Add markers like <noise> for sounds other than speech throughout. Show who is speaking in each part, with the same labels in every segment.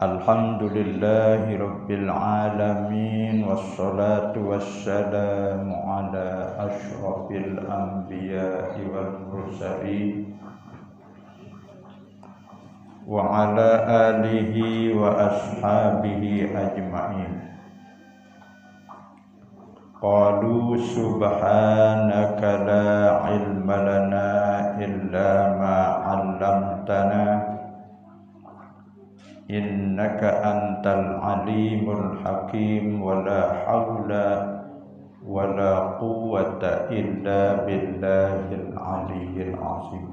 Speaker 1: الحمد لله رب العالمين والصلاة والسلام على أشرف الأنبياء والمرسلين وعلى آله وأصحابه أجمعين. قالوا سبحانك لا علم لنا إلا ما علمتنا. إنك أنت العليم الحكيم ولا حول ولا قوة إلا بالله العلي العظيم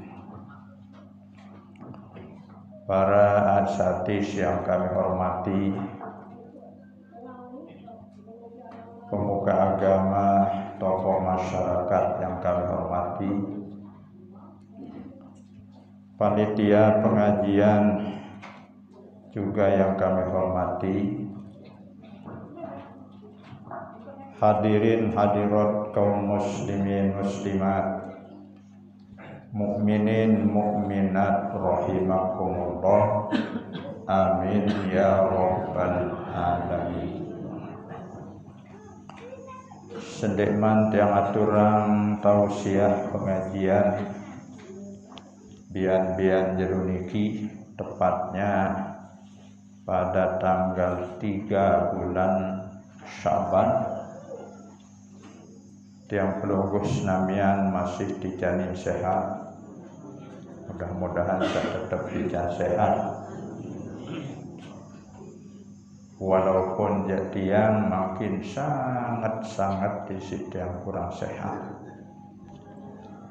Speaker 1: Para asatis yang kami hormati pemuka agama, tokoh masyarakat yang kami hormati, panitia pengajian juga yang kami hormati, hadirin hadirat kaum muslimin muslimat, mukminin mukminat rahimakumullah. Amin ya rabbal alamin. Sendekman tiang aturan tausiah pengajian bian-bian jeruniki tepatnya pada tanggal 3 bulan Syaban. Tiang pelunggus namian masih dijanin sehat. Mudah-mudahan tetap dijanin sehat. Walaupun jadian makin sangat-sangat di yang kurang sehat.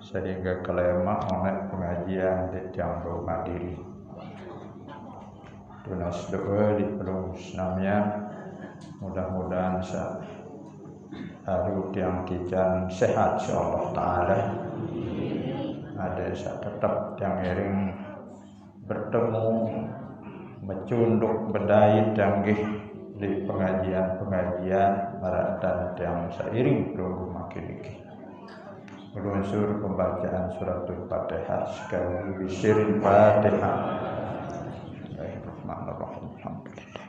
Speaker 1: Sehingga kelema oleh pengajian di tiang rumah diri tunas doa di pelungus namanya mudah-mudahan hari tiang kijan sehat insyaallah taala. Ada tetap yang iring bertemu mencunduk bedai canggih di pengajian-pengajian dan yang seiring belum makin ini berunsur pembacaan suratul fatihah sekali bisirin fatihah Bismillahirrahmanirrahim Alhamdulillah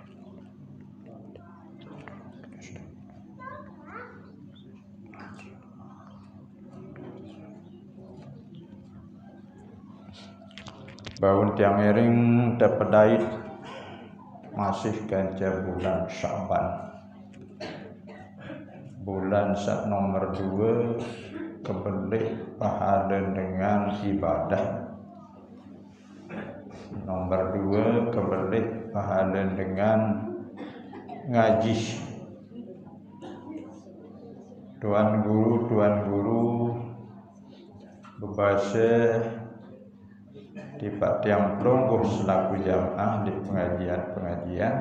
Speaker 1: Baun tiang ering dapedait masih ganjar bulan Syaban. Bulan saat nomor dua kebelik pahala dengan ibadah. Nomor dua kebelik pahala dengan ngaji. Tuan guru, tuan guru berbahasa di Pak Tiang Plonggoh selaku jamaah di pengajian-pengajian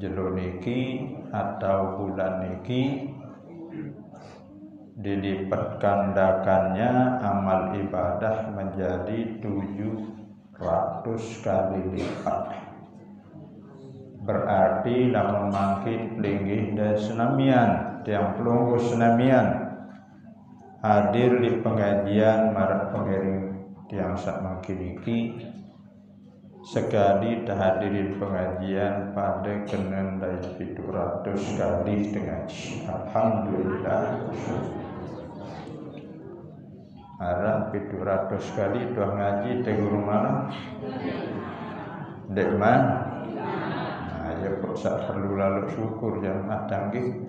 Speaker 1: jeloniki atau bulan niki dilipat gandakannya amal ibadah menjadi 700 kali lipat. Berarti namun makin linggih dan senamian tiang pelunggu senamian hadir di pengajian marak pengiring tiang sak mangkiriki sekali hadirin pengajian pada kenen dari 700 kali dengan Alhamdulillah Arah 700 kali dua ngaji di guru mana? Dek mana? Nah, ya kok perlu lalu syukur jamaah canggih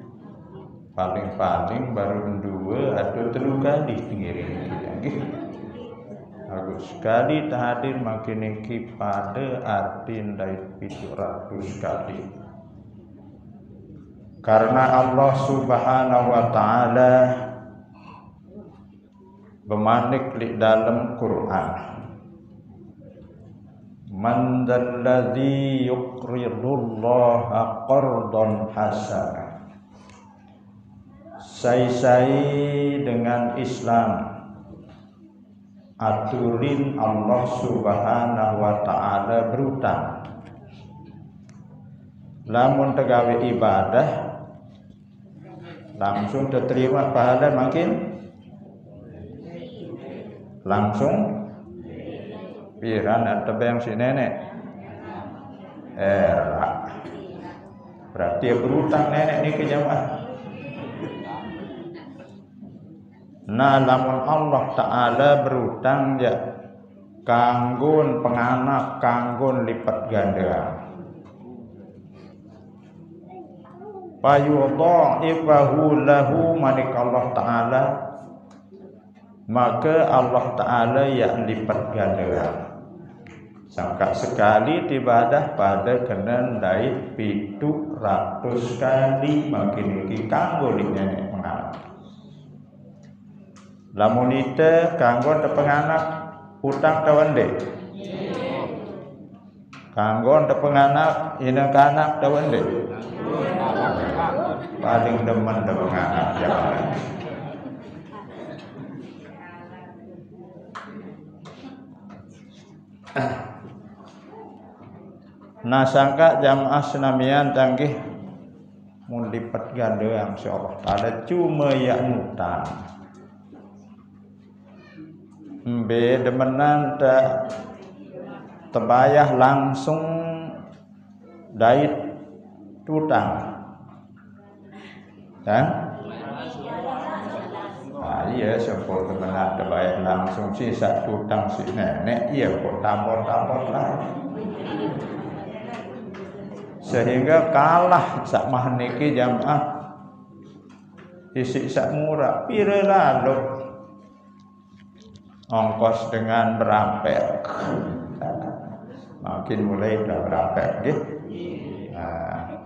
Speaker 1: paling-paling baru dua atau telu kali tinggirin canggih Bagus sekali hadir makin iki pada arti dari 700 kali. Karena Allah Subhanahu wa taala bemanik di dalam Quran. Man dalladhi yuqridullaha qardan hasana Sai-sai dengan Islam Aturin Allah subhanahu wa ta'ala berutang Lamun tegawe ibadah Langsung terima pahala makin? Langsung? Piran atau yang si nenek. Era. Berarti berutang nenek ini ke jamaah Nah lamun Allah Ta'ala berutang ya Kanggun penganak Kanggun lipat ganda. Fayudha'ifahu lahu manik Allah Ta'ala. Maka Allah Ta'ala yang lipat ganda. Sangka sekali ibadah pada kena naik pitu ratus kali makin kanggo di. Lamun ite kanggo te penganak utang tawande. Kanggo te penganak ina kanak tawande. Paling demen te penganak jangan. Ah. Nah sangka jamaah senamian tanggih mun lipat ganda yang Allah cuma ya nutan Mbe demenan ta tebayah langsung dait tutang. Kan? Ah, iya, sepuluh temenan terbayah langsung sisa tutang si nenek, iya kok tambot-tambot lah. Sehingga kalah sak mah niki jamaah. Isi sak murah pira lalu ongkos dengan berampek makin mulai dah berampek gitu nah,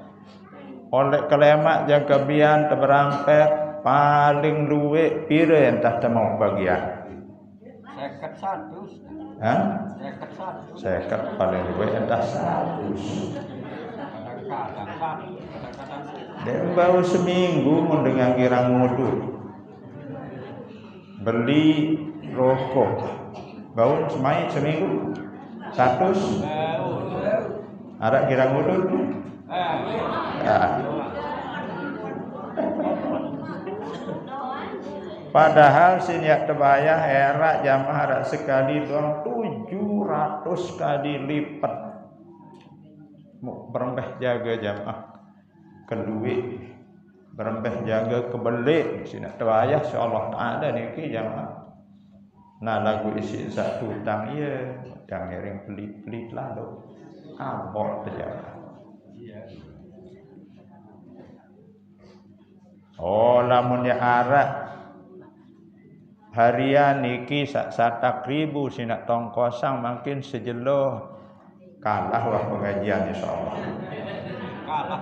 Speaker 1: oleh kelemak jaga bian terberampek paling luwe pira yang tak mau bagian seket satu Hah? seket satu. Seket paling luwe entah satu dan baru seminggu mendengar kirang mudu beli rokok. Bau semai seminggu. Satu ada kirang mudu ya. Padahal siniak terbayar era jamaah sekali doang tujuh ratus kali lipat. Berembeh jaga jamaah. Kedua berembeh jaga kebelik sini terbayah insyaallah taala niki jamaah nah lagu isi satu tang iya. Yang ngiring pelit-pelit lah lo abot saja Oh lamun ya arak harian niki sak satak ribu sinak tong kosong makin sejeloh kalah wah pengajian insyaallah. Kalah.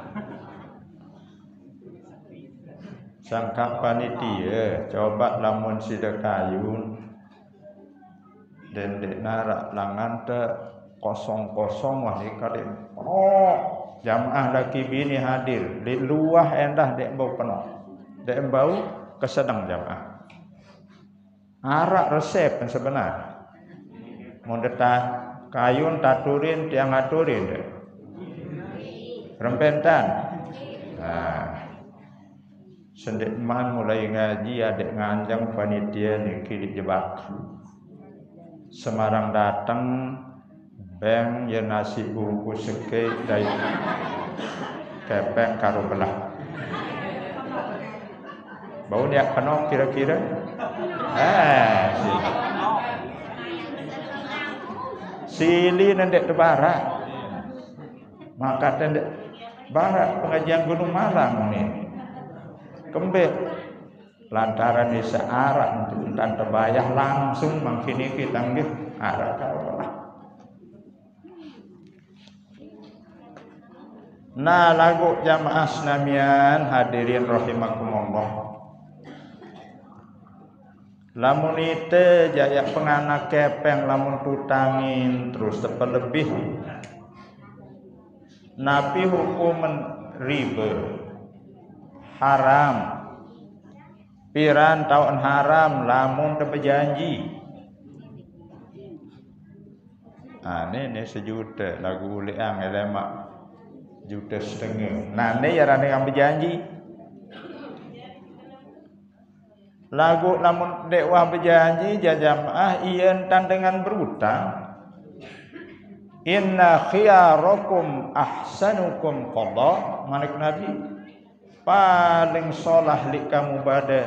Speaker 1: Sangka panitia coba lamun sida kayun dan dek narak langan te kosong-kosong wah kali oh jamaah laki bini hadir. Di luah endah dek bau penuh. Dek bau kesedang jamaah. Arak resep yang sebenar. Mau kayun taturin tiang aturin deh. rempentan. Nah. Sendik man mulai ngaji adik nganjang panitia niki dijebak Semarang datang beng ya nasi bungkus seke dari kepek karo belah. Bau dia penuh kira-kira? Eh sili nendek ke barat. Maka tendek barat pengajian gunung malang ini kembali lantaran bisa arah untuk dan terbayah langsung mangkini kita nggih. Arah kalah Nah lagu jamaah senamian hadirin rahimakumullah. Lamun ite jaya penganak kepeng lamun tutangin terus terlebih Nabi hukum riba. Haram piran tahun haram lamun terberjanji Ah ni ni sejuta lagu uliang elemak juta setengah. Ni ya rane yang berjanji. Lagu lamun dewa berjanji jamaah ian tan dengan berutang. Inna khiyarakum ahsanukum qada Malik Nabi paling solah li kamu pada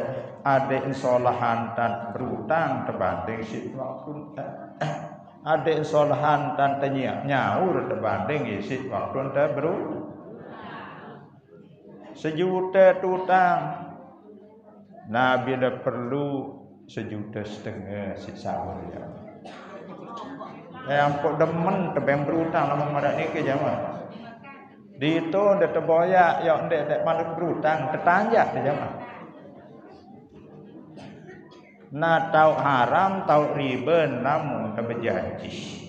Speaker 1: ada insolahan dan berutang terbanding si waktu <clears throat> adik solahan dan tanya nyaur terbanding isi waktu anda beru sejuta tutang Nabi dah perlu sejuta setengah si sahur ya. Yang kok demen tebeng berutang lama madak ni ke jamaah. Di itu dah terboyak yang dek dek mana berutang tertanjak ke jamaah. Na tahu haram tahu riba namun tak berjanji.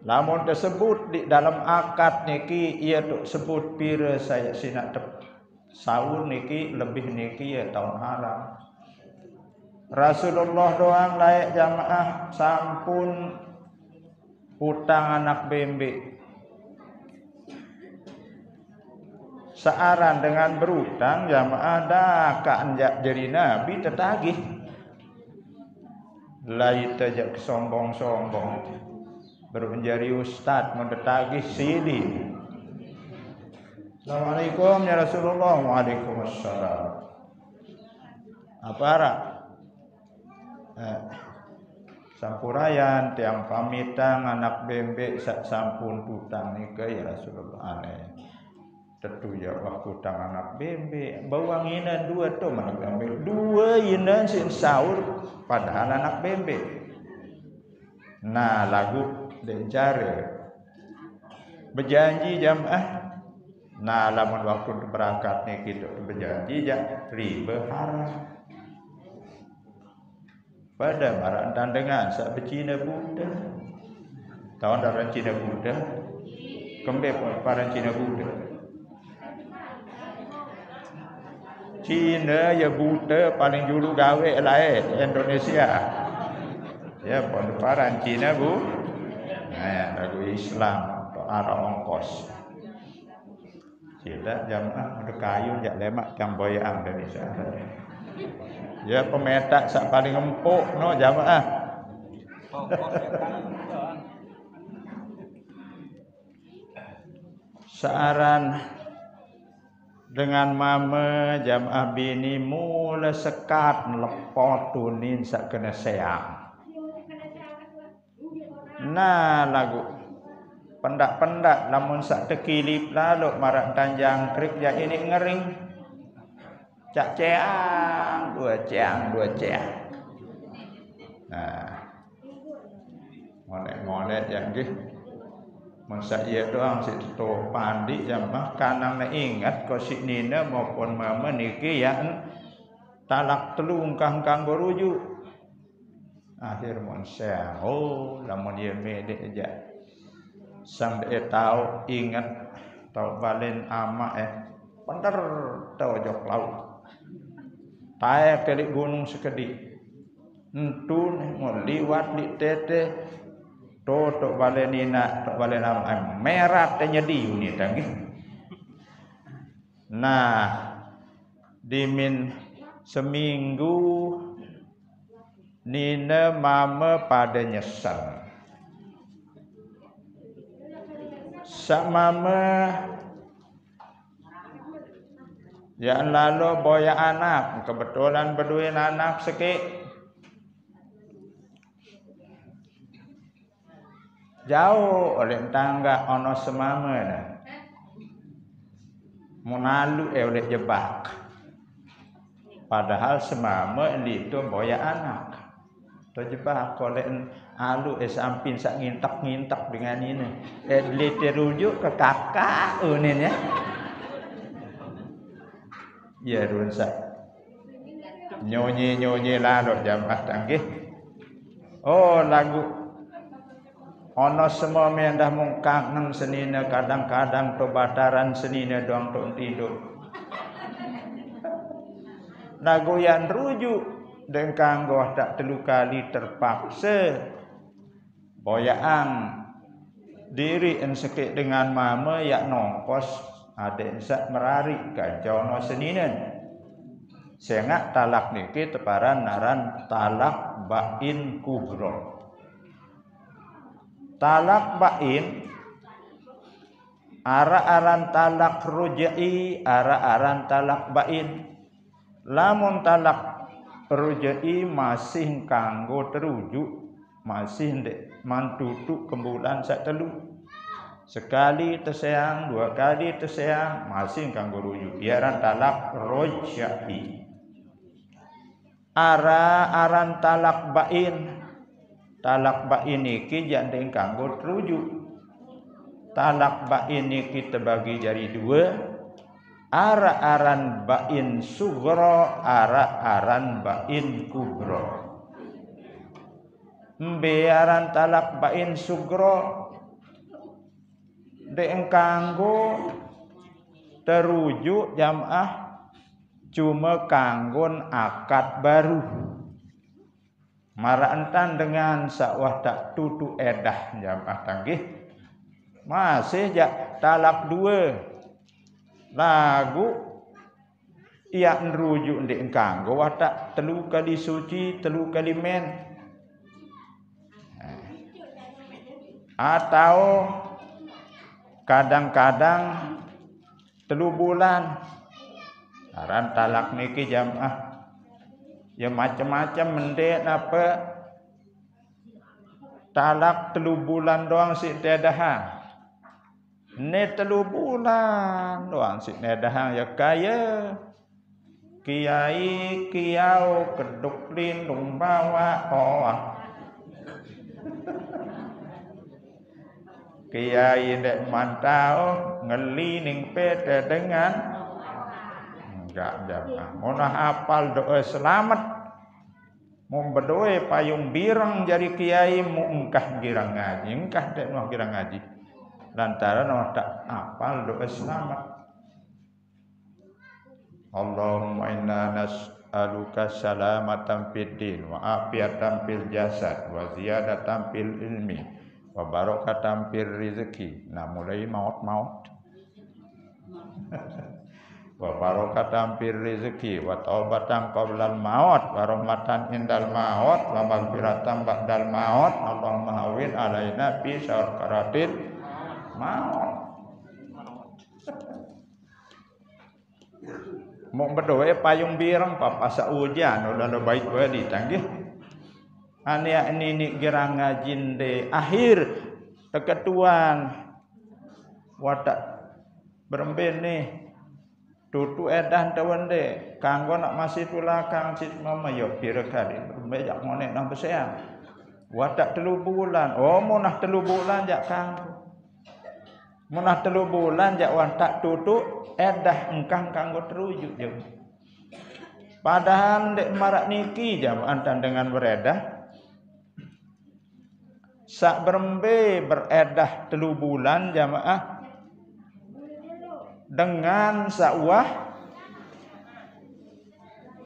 Speaker 1: Namun tersebut di dalam akad niki ia tu sebut pira saya sinak tep sahur niki lebih niki ya tahun haram. Rasulullah doang layak jamaah sampun hutang anak bembe. Searan dengan berutang jamaah dah kanjak jadi nabi tertagih lai tajak sombong-sombong bermenjadi ustaz mendatagih sidi Assalamualaikum ya Rasulullah. Waalaikumsalam. Apa eh, sampurayan tiang pamitang anak bembek sampun tutang nikah ya Rasulullah aneh Tentu ya waktu tangan anak bembe bawang ina dua tu mana dua ina sin sahur padahal anak bembe. Nah lagu denjare berjanji jamaah. Nah lamun waktu berangkat ni kita berjanji ja riba. Pada marak dengan sak becina Buddha. Tahun darah Cina Buddha. Kembali para Cina Buddha. Cina ya buta paling dulu gawe lain Indonesia. Ya paran Cina bu. Nah, lagu Islam arah ongkos. Cina jamaah kayu jak lemak kamboyang Indonesia. Ya pemetak sak paling empuk no jamaah. Searan dengan mama jamaah bini mula sekat lepot tunin sak kena seang. Nah lagu pendak-pendak namun sak tekilip lalu marak tanjang krik ya ini ngering. Cak ceang, dua ceang, dua ceang. Nah. Monet-monet yang gitu. Masa ia doang si to pandi jamah kanang na ingat ko si nina maupun mama niki ya talak telung kang kang beruju. Akhir mon oh lamun ia mede aja. Sang dia tahu ingat tahu balen ama eh bener tahu jok laut. Taya kelik gunung sekedi. Entun mau liwat di tete Toto balenina tok balena merah tanya di uni tangi. Nah, dimin seminggu Nina mama pada nyesal. Sak mama yang lalu boya anak kebetulan berdua anak sikit jauh oleh tangga ono semama dah. Menalu eh oleh jebak. Padahal semama itu boya anak. Terjebak kolek alu eh samping sak ngintak-ngintak dengan ini. Eh lete rujuk ke kakak unin ya. Ya runsak. Nyonyi-nyonyi lalu jamaah tanggih. Oh lagu Ono semua mendah mung kangen senina kadang-kadang to bataran senina doang to tidur. Lagu yang rujuk dan kanggo tak telu kali terpaksa boyaan diri en dengan mama yak nongkos ada sak merari kajono seninen sehingga talak niki teparan naran talak bain kubro. Talak bain ara-aran talak rujai ara-aran talak bain lamun talak rujai masih kanggo terujuk masih ndek mantutuk kembulan sak telu sekali tersayang dua kali tersayang masih kanggo rujuk. Biaran talak rojai. Ara aran talak bain. Talak bain iki jandeng kanggo terujuk talak bain iki terbagi jadi dua. Ara-aran bain sugro ara-aran bain kubro. Mbearan talak bain sugro de engkanggo terujuk jamaah cuma kanggon akad baru. Marantan dengan sakwah tak tutu edah jamaah tanggih. Masih jak talak dua. Lagu ia nrujuk ndek kanggo watak telu kali suci telu kali men. Eh. atau kadang-kadang telu bulan. Aran talak niki jamaah. Ya macam-macam mendek apa talak telu bulan doang si dedahan Ne telu bulan doang si nedahang ya kaya. Kiai kiau keduk lindung bawa oh Kiai dek mantau ngelining pete dengan enggak jangan mau hafal doa selamat. Mau berdoa payung birang jadi kiai mau engkah girang ngaji. Engkah dek mau girang ngaji. Lantaran orang tak apal doa selamat. Allahumma inna nas'aluka salamatan fid din wa afiatan fil jasad wa ziyadatan fil ilmi wa barakatan fil rizki nah mulai maut-maut <laughs> wa barakatan fil rizki wa taubatan qabla al maut. Wa rahmatan indal maut. Wa maghfiratan ba'dal maut. Allahumma hawin alaina fi syarqaratil maut. <laughs> Mau berdoa payung birang papa sa ujian. Udah baik badi tanggih. Ania ini ni gerang de akhir keketuan watak berembin nih. Tutu edan tawan de kanggo nak masih tulakang sit mama yo pira kali. Berbejak monek nang besean watak telu bulan. Oh mau nak telu bulan jak kanggo Munah telu bulan jak wan tak tutuk edah engkang kanggo terujuk je. Padahal dek marak niki jam antan dengan beredah. Sak berembe beredah telu bulan jamaah dengan sakwah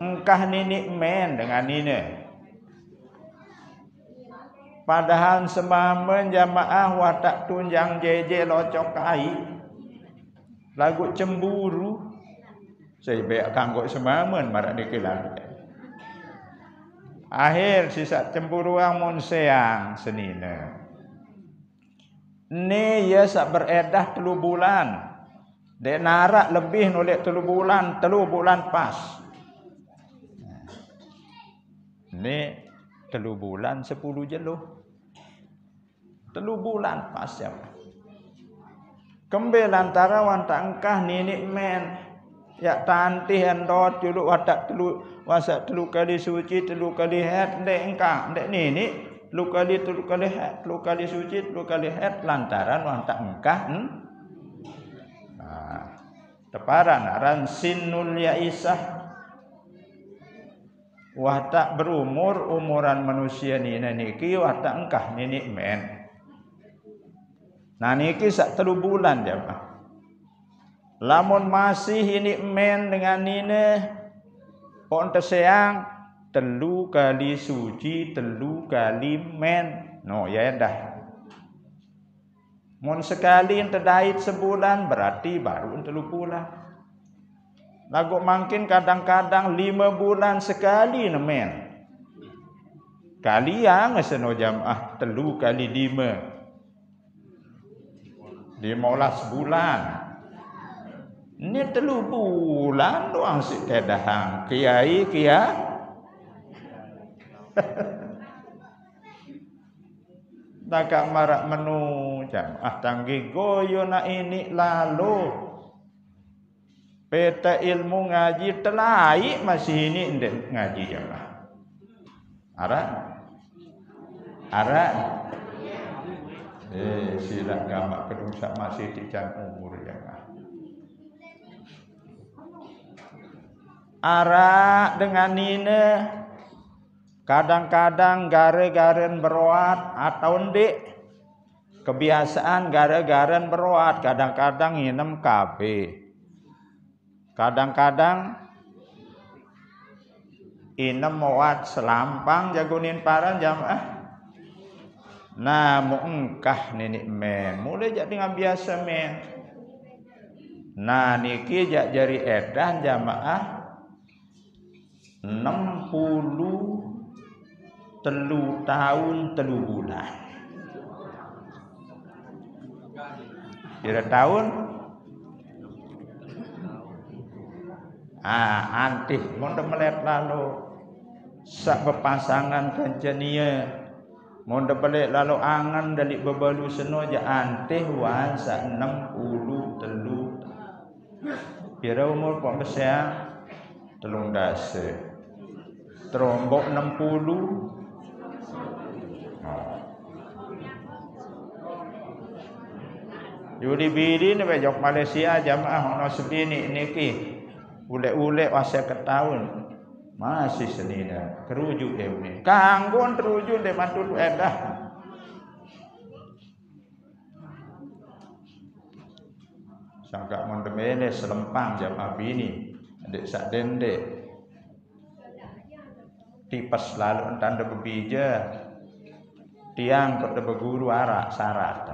Speaker 1: engkah nini men dengan ini Padahal semama jamaah watak tunjang jeje locok kai. Lagu cemburu. Saya baik kanggo semama marak dikilang. Akhir sisa cemburu amun seang senina. Ni ya sak beredah telu bulan. Dek narak lebih nolak telu bulan, telu bulan pas. Ni telu bulan sepuluh jeluh telu bulan pas ya kembali antara wan tangkah ninik men ya tantih endot dulu watak telu wasak telu kali suci telu kali head ndek engkang ndek nini telu kali telu kali head telu kali suci telu kali head lantaran watak engkah hmm? nah, teparan aran sinul ya isah wah tak berumur umuran manusia ni niki wah tak engkah nini men. Nah niki sak telu bulan jamaah Lamun masih ini men dengan nine pon teseang telu kali suci telu kali men. No ya dah. Mun sekali terdait sebulan berarti baru telu bulan. Lagu makin kadang-kadang lima bulan sekali nemen. Kali yang seno telu kali lima. Lima belas bulan. Ni telu bulan doang si kedahang kiai kia. <laughs> Taka marak menu jam ah tanggi goyo na ini lalu. Peta ilmu ngaji telai masih ini ndek ngaji jamaah. Ara? Ara? Eh sila gamak kedung masih di umur jamaah. Arak dengan nina kadang-kadang gara-garen beruat atau ndik kebiasaan gara-garen beruat kadang-kadang inem KB kadang-kadang inem muat selampang jagunin paran jamaah. Nah engkah nenek men mulai jadi dengan biasa men nah niki jak jari edan jamaah enam puluh telu tahun telu bulan. Kira tahun? Ah antih. Mondo melet lalu. Sak berpasangan kencenia mondo balik lalu angan dari bebalu seno ja antih wan sak enam puluh telu. Kira umur kok besar? Telung dasa terombok 60 Judi bidi ni bejok Malaysia jamaah ono sebini niki ule-ule wasa ketahun masih senina kerujuk dia ni. Kanggon terujuk dia mantu tu edah sangka mondemene selempang jamaah bini. Adik sak dendek tipes lalu tanda berbija tiang kota berguru arak syarat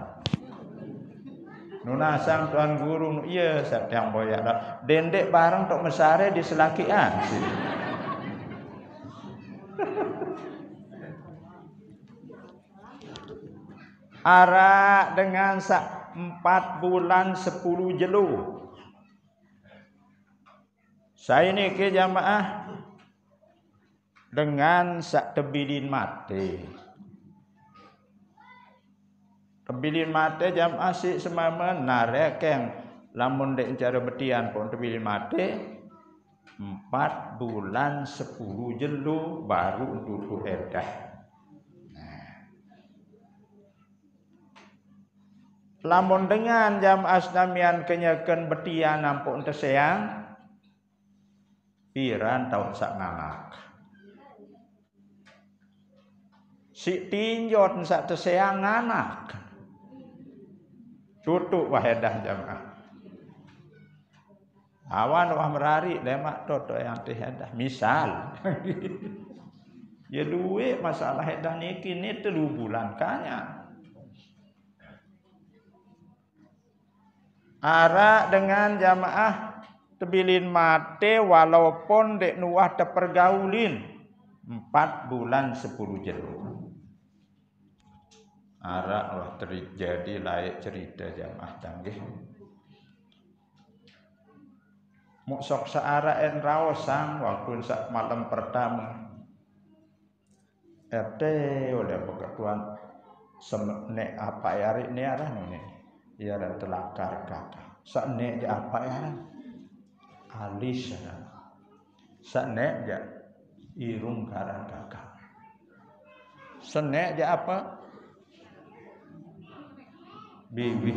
Speaker 1: Nuna sang tuan guru iya yang boyak dendek bareng tok mesare di selakian <laughs> Arak dengan sak empat bulan sepuluh jelu. Saya ini ke jamaah dengan sak tebilin mate. Tebilin mate jam asik semama narekeng lamun dek cara betian pun tebilin mate empat bulan sepuluh jelu baru untuk edah. Lamun dengan jam asnamian kenyakan betian nampun tersayang, piran tahun sak ngamak. Si tinjot sak teseang anak tutup wahedah jamaah. Awan wah merari lemak toto yang tehedah misal. <laughs> Ya duwe masalah hedah ni telu bulan kanya. Ara dengan jamaah tebilin mate walaupun dek nuah tepergaulin. Empat bulan sepuluh jeruk arak wah terjadi layak cerita jamaah tanggih. Muk sok seara en rawasang waktu sak malam pertama. RT oleh tuan semne apa ya ini arah nih ya dan telakar kata sak ne di apa ya alis senek ja irung karang kakak. Senek ja apa bibi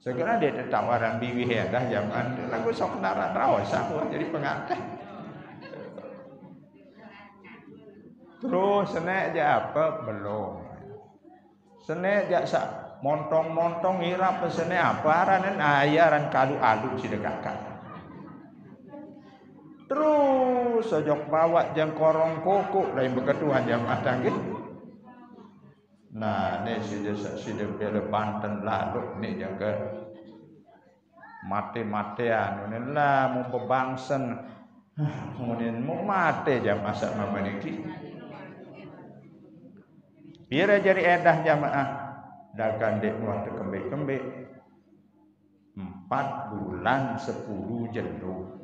Speaker 1: Segera dia tawaran bibi ya dah zaman lagu sok naran rawas aku jadi pengantin. Terus senek aja apa belum. Senek aja sak montong-montong ira pesene apa ranen ayaran kalu alu si kakak. Terus sejak bawa jang korong kuku lain beketuhan jam matang gitu. Nah, ini sudah bela Banten lalu ni jaga mati-matian. Ini lah mau bebangsen kemudian mau mati jam masa mama niki biar jadi edah jamaah dagang dek waktu kembik-kembik. Empat bulan sepuluh jelu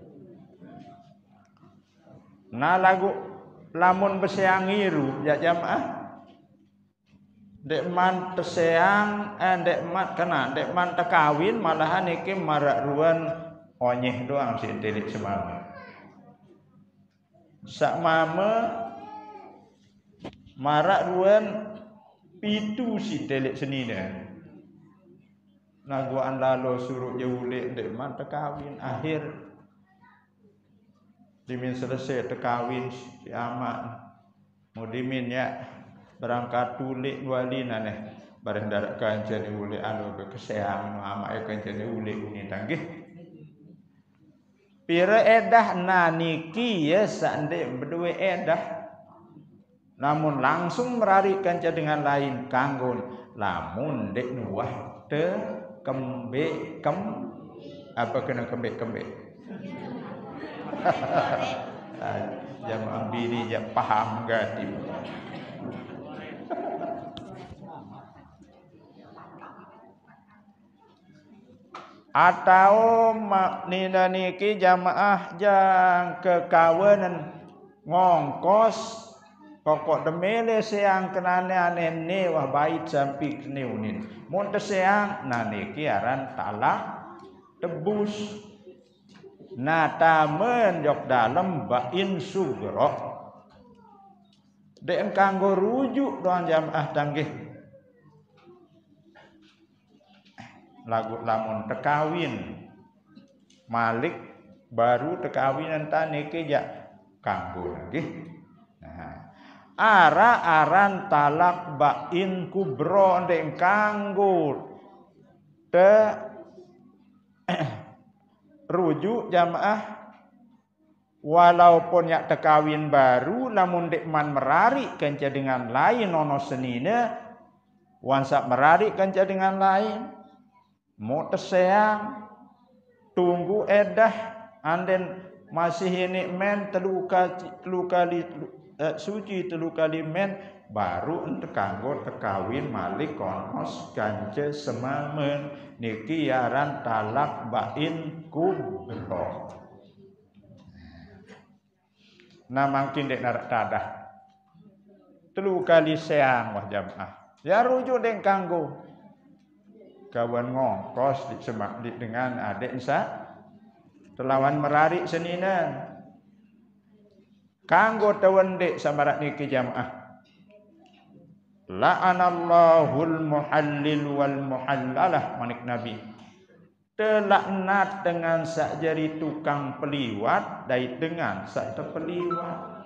Speaker 1: nah lagu lamun beseangiru ya jamaah dek man teseang eh dek man kena dek man tekawin malahan iki marak ruan onyeh doang si tilik semama. Sak mama marak ruan pitu si telik senina naguan lalu suruh jaulik dek man tekawin akhir dimin selesai tekawin si amat mau dimin ya berangkat tulik wali nane bareng darat kancane uli anu ke keseang ama e kancane uli ini tanggih. Pira edah naniki ya sande berdua edah. Namun langsung merarikan dengan lain kanggun. Lamun dek nuah te kembe kem apa kena kembe kembe? <laughs> Jam ambiri jam paham gati atau nina niki jamaah jang kekawanan ngongkos pokok demele seang kenane aneh ne wah bait sampai keniunin mun seang nani kiaran talak tebus. Na tamen jok dalam bain sugro. Dek kanggo rujuk doang jamaah tanggih lagu lamun tekawin. Malik baru tekawin tani keja kanggo lagi nah, ara aran talak bain kubro ndeng kanggo te <clears throat> rujuk jamaah. Walaupun ya tekawin baru namun dek man merari kenca dengan lain nono senine wansak merari kenca dengan lain mau teseang tunggu edah. Anden masih ini men telu kali, telu kali eh, suci telu kali men. Baru kanggo tekawin malik konos ganje semamen. Niki yaran talak bain kubro. Mungkin dek narak tadah. Telu kali seang wah jamaah. Ya rujuk dek kanggo kawan ngongkos di semak di dengan adik sa telawan merari senina kanggo tawan dek samarat niki jamaah. La'anallahul muhallil wal muhallalah manik nabi. Telaknat dengan sak jari tukang peliwat dai dengan sak terpeliwat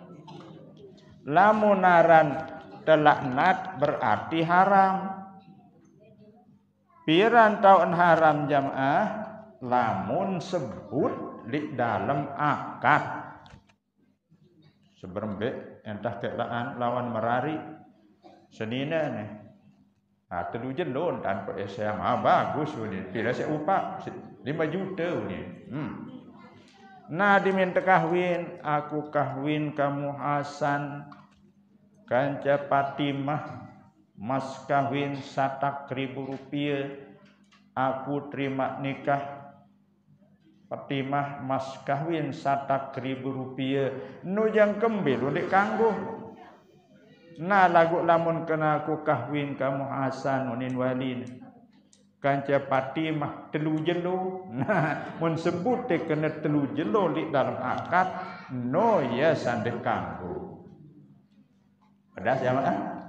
Speaker 1: lamunaran telaknat berarti haram Piran tahun haram jamaah lamun sebut di dalam akad. Seberembe entah kelaan lawan merari senina nih. Ah telu jelon tanpa SMA ah, bagus ni. Pira saya upah 5 juta ni. Hmm. Nah diminta kahwin, aku kahwin kamu Hasan kanca Fatimah mas kawin satak ribu rupiah. Aku terima nikah. Fatimah mas kawin satak ribu rupiah. Nujang kembil udik kanggo. Nah lagu lamun kena aku kahwin kamu Hasan unin walin. Kanca pati mah telu jelo. <laughs> Nah mun sebut kena telu jelo di dalam akad. No ya sandek kanggo. Pedas ya mak